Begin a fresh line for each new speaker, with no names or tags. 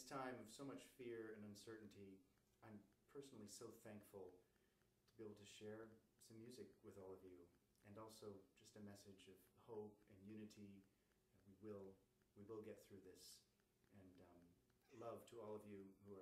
this time of so much fear and uncertainty, I'm personally so thankful to be able to share some music with all of you and also just a message of hope and unity. We will, we will get through this. And um, love to all of you who are